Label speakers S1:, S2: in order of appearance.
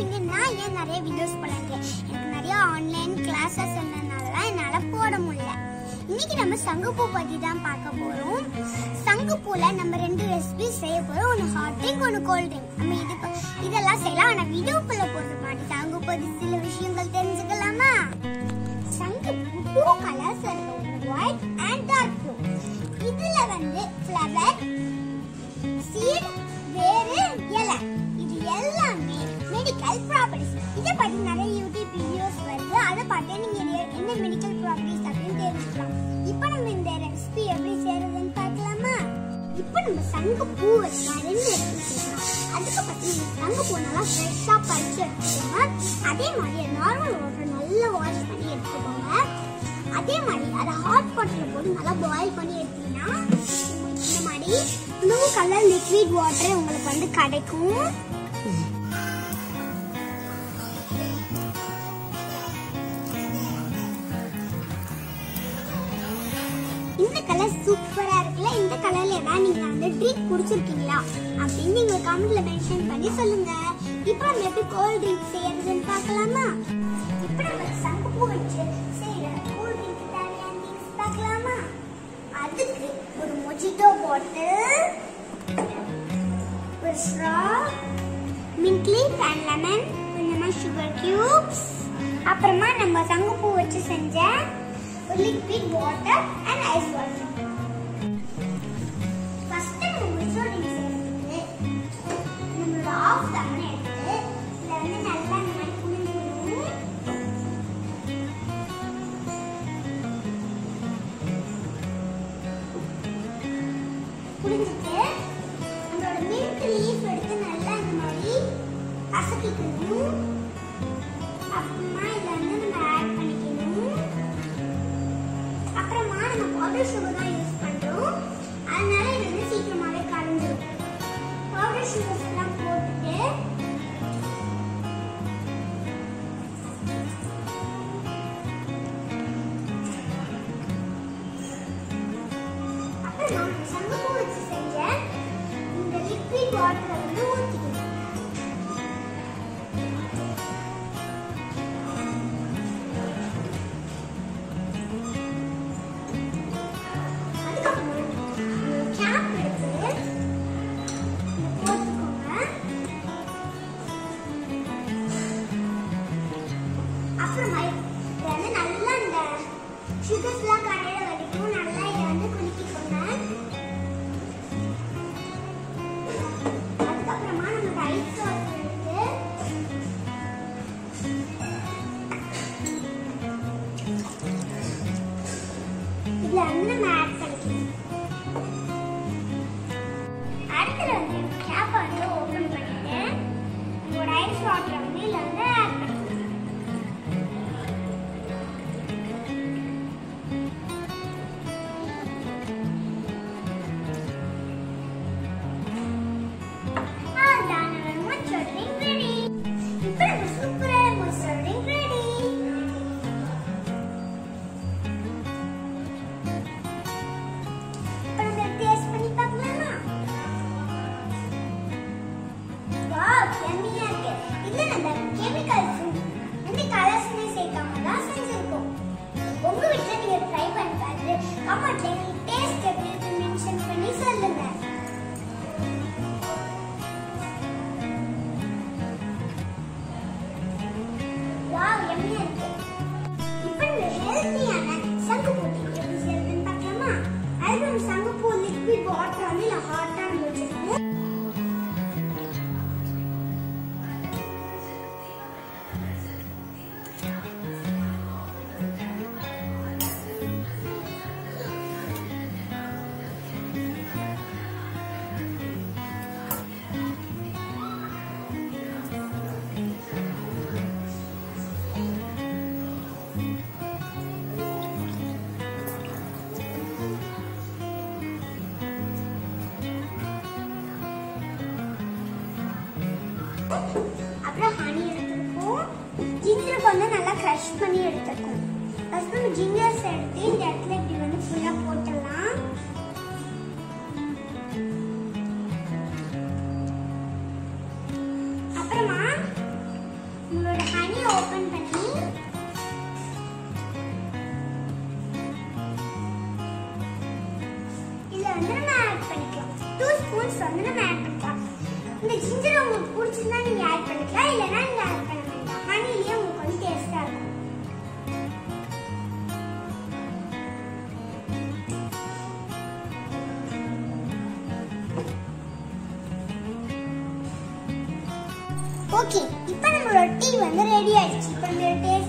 S1: கேட்பீங்க நான் ஏன் நிறைய வீடியோஸ் பண்ணிருக்கேன் எனக்கு நிறைய ஆன்லைன் கிளாஸஸ் இருந்ததுனால என்னால் போட முடியல. இன்னைக்கு நம்ம சங்குப்பூ பற்றி தான் பார்க்க போகிறோம் சங்குப்பூவில் நம்ம ரெண்டு ரெசிபி செய்ய போகிறோம் ஒன்று ஹாட் ட்ரிங்க் ஒன்று கோல்ட் ட்ரிங்க் நம்ம இது இதெல்லாம் செய்யலாம். ஆனால் வீடியோக்குள்ளே போறது மாட்டி சங்கு பத்தி சில விஷயங்கள் தெரிஞ்சுக்கலாமா? சங்குப்பூ டூ கலர்ஸ் இருக்கும் ஒயிட் அண்ட் டார்க் ப்ளூ இதில் வந்து ஃப்ளவர் நீங்க என்ன மெடிக்கல் ப்ராப்பர்ட்டிஸ் அப்படின்னு தெரிஞ்சுக்கலாம். இப்போ நம்ம இந்த ரெசிபி எப்படி செய்யறதுன்னு பார்க்கலாமா? இப்போ நம்ம சங்கு பூ வச்சுக்கலாம் ரெண்டு ரெசிபி செய்யலாம்? அதுக்கு பத்தி சங்கு பூ நல்லா ஃப்ரெஷ்ஷாக பறிச்சு எடுத்துக்கோங்க அதே மாதிரி நார்மல் வாட்டர் நல்லா வாஷ் பண்ணி எடுத்துக்கோங்க. அதே மாதிரி அதை ஹாட் வாட்டரில் போட்டு நல்லா பாயில் பண்ணி எடுத்தீங்கன்னா இந்த மாதிரி ப்ளூ கலர் லிக்விட் வாட்டர் உங்களுக்கு வந்து கிடைக்கும். ட்ரிங்க் குடிச்சிருக்கீங்களா அப்படின்னு நீங்க கமெண்ட்ல மென்ஷன் பண்ணி சொல்லுங்க. இப்போ நம்ம எப்படி கோல்ட் ட்ரிங்க் செய்யறதுன்னு பார்க்கலாமா? இப்போ நம்ம சங்குப்பூ வச்சு செய்யற கோல்ட் ட்ரிங்க் தேவையான திங்ஸ் பார்க்கலாமா? அதுக்கு ஒரு மொஜிட்டோ பாட்டில் ஒரு straw mint leaf and lemon கொஞ்சமா சுகர் கியூப்ஸ் அப்புறமா நம்ம சங்குப்பூ வச்சு செஞ்ச ஒரு லிக்விட் வாட்டர் புளிஞ்சிட்டு நம்மளோட மில்க் லீஃப் எடுத்து நல்லா இந்த மாதிரி கசக்கிக்கணும் அப்புறமா இதை வந்து நம்ம ஆட் பண்ணிக்கணும். அப்புறமா நம்ம பவுடர் சுகர் தான் யூஸ் பண்றோம். அதனால இது வந்து சீக்கிரமாவே கரைஞ்சிடும் பவுடர் சுகர்ஸ் எல்லாம் போட்டுட்டு உங்களோட சங்குப்பூ எப்படி செய்யறதுன்னு பார்க்கலாமா அதுக்கு நம்ம சங்குப்பூ லிக்விட் வாட்டர் வந்து இல்லை ஹாட்டாக Thank you. வந்து நல்லா க்ரஷ் பண்ணி எடுத்துக்கணும். ஃபஸ்ட் நம்ம ஜிஞ்சர்ஸ் எடுத்து இந்த இடத்துல இப்படி வந்து ஃபுல்லாக போட்டுடலாம். அப்புறமா உங்களோட ஹனி ஓப்பன் பண்ணி இதில் வந்து நம்ம ஆட் பண்ணிக்கலாம். டூ ஸ்பூன்ஸ் வந்து நம்ம ஆட் பண்ணிக்கலாம். இந்த ஜிஞ்சர் உங்களுக்கு பிடிச்சிருந்தா நீங்கள் ஆட் பண்ணிக்கலாம். இல்லைன்னா நீங்கள் ஆட் பண்ணிக்கலாம் ஓகே இப்போ நம்மளோட டீ வந்து ரெடி ஆயிடுச்சு. இப்போ நம்மளோட டேஸ்ட்